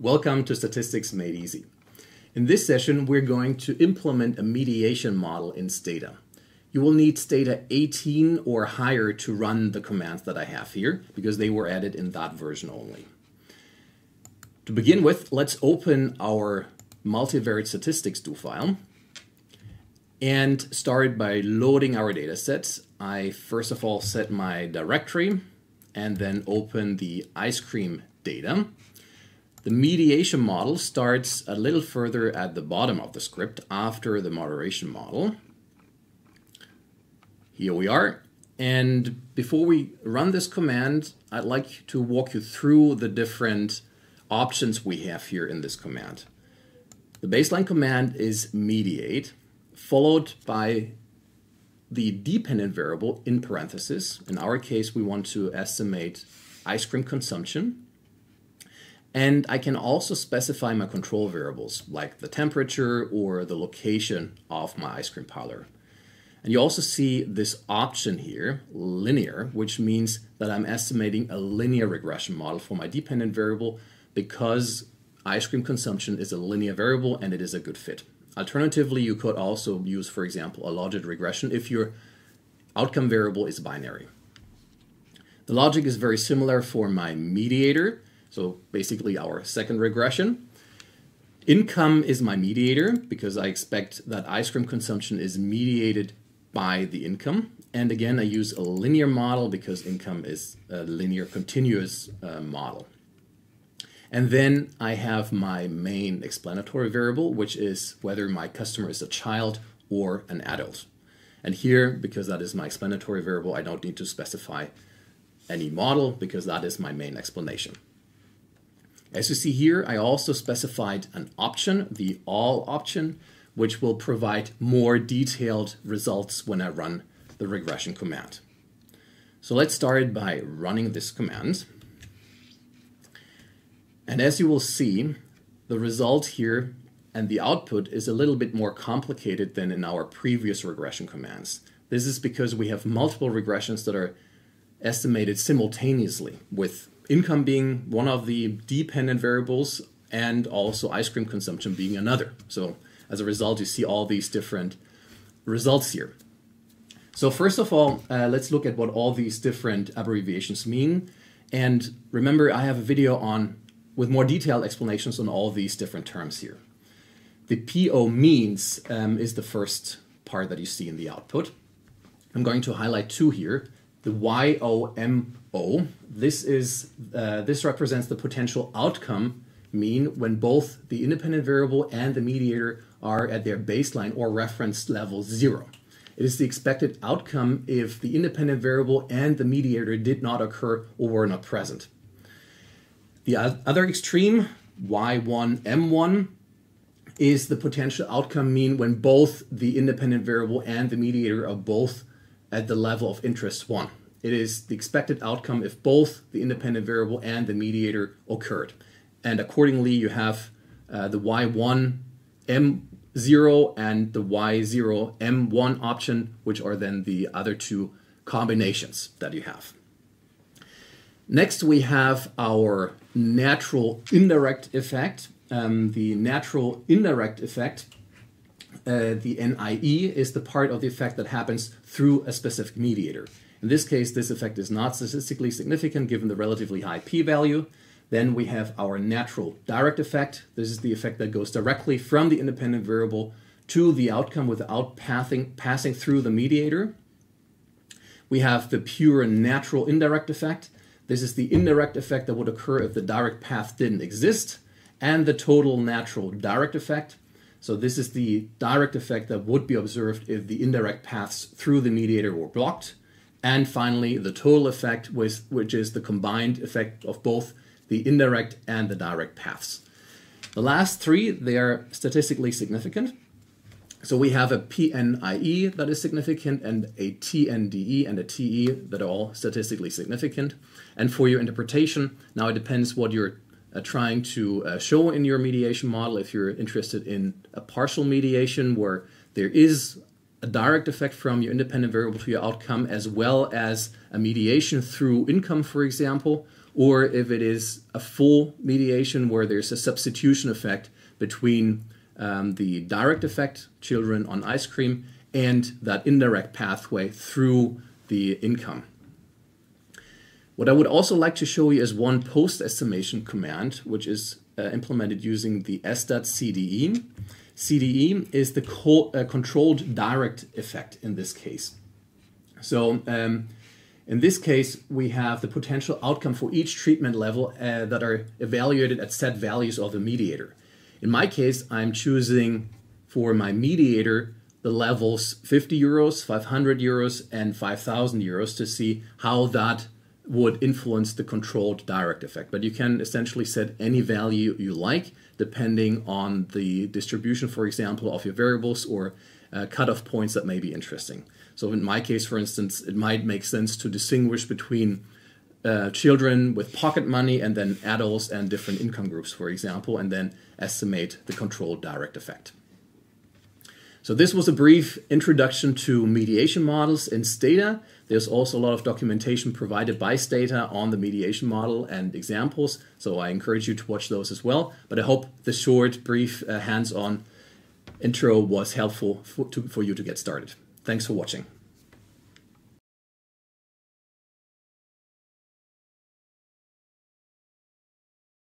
Welcome to Statistics Made Easy. In this session, we're going to implement a mediation model in Stata. You will need Stata 18 or higher to run the commands that I have here because they were added in that version only. To begin with, let's open our multivariate statistics do file and start by loading our data sets. I first of all set my directory and then open the ice cream data. The mediation model starts a little further at the bottom of the script after the moderation model. Here we are. And before we run this command, I'd like to walk you through the different options we have here in this command. The baseline command is mediate, followed by the dependent variable in parentheses. In our case, we want to estimate ice cream consumption. And I can also specify my control variables like the temperature or the location of my ice cream parlor. And you also see this option here, linear, which means that I'm estimating a linear regression model for my dependent variable because ice cream consumption is a linear variable and it is a good fit. Alternatively, you could also use, for example, a logit regression if your outcome variable is binary. The logic is very similar for my mediator, so basically our second regression. Income is my mediator because I expect that ice cream consumption is mediated by the income. And again, I use a linear model because income is a linear continuous uh, model. And then I have my main explanatory variable, which is whether my customer is a child or an adult. And here, because that is my explanatory variable, I don't need to specify any model because that is my main explanation. As you see here, I also specified an option, the all option, which will provide more detailed results when I run the regression command. So let's start by running this command. And as you will see, the result here and the output is a little bit more complicated than in our previous regression commands. This is because we have multiple regressions that are estimated simultaneously with income being one of the dependent variables and also ice cream consumption being another. So as a result, you see all these different results here. So first of all, uh, let's look at what all these different abbreviations mean. And remember, I have a video on with more detailed explanations on all these different terms here. The PO means um, is the first part that you see in the output. I'm going to highlight two here. The Y0M0, this is uh, this represents the potential outcome mean when both the independent variable and the mediator are at their baseline or reference level zero. It is the expected outcome if the independent variable and the mediator did not occur or were not present. The other extreme, y1, m1, is the potential outcome mean when both the independent variable and the mediator are both at the level of interest 1. It is the expected outcome if both the independent variable and the mediator occurred. And accordingly, you have uh, the y1, m0 and the y0, m1 option, which are then the other two combinations that you have. Next, we have our natural indirect effect. Um, the natural indirect effect, uh, the NIE, is the part of the effect that happens through a specific mediator. In this case, this effect is not statistically significant given the relatively high p-value. Then we have our natural direct effect. This is the effect that goes directly from the independent variable to the outcome without passing, passing through the mediator. We have the pure natural indirect effect. This is the indirect effect that would occur if the direct path didn't exist, and the total natural direct effect. So this is the direct effect that would be observed if the indirect paths through the mediator were blocked. And finally, the total effect, which is the combined effect of both the indirect and the direct paths. The last three, they are statistically significant. So we have a PNIE that is significant and a TNDE and a TE that are all statistically significant. And for your interpretation, now it depends what you're uh, trying to uh, show in your mediation model. If you're interested in a partial mediation where there is a direct effect from your independent variable to your outcome, as well as a mediation through income, for example, or if it is a full mediation where there's a substitution effect between um, the direct effect, children on ice cream, and that indirect pathway through the income. What I would also like to show you is one post estimation command, which is uh, implemented using the estat CDE. CDE is the co uh, controlled direct effect in this case. So um, in this case, we have the potential outcome for each treatment level uh, that are evaluated at set values of the mediator. In my case, I'm choosing for my mediator the levels 50 euros, 500 euros, and 5,000 euros to see how that would influence the controlled direct effect. But you can essentially set any value you like depending on the distribution, for example, of your variables or uh, cutoff points that may be interesting. So in my case, for instance, it might make sense to distinguish between uh, children with pocket money and then adults and different income groups, for example, and then estimate the controlled direct effect. So this was a brief introduction to mediation models in Stata. There's also a lot of documentation provided by Stata on the mediation model and examples, so I encourage you to watch those as well. But I hope the short, brief, uh, hands-on intro was helpful for, to, for you to get started. Thanks for watching.